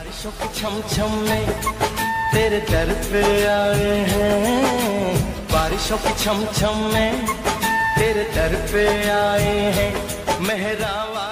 बारिशों के छम छम में तेरे दर पे आए हैं। बारिशों के छम छम में तेरे दर पे आए हैं। मेहरावा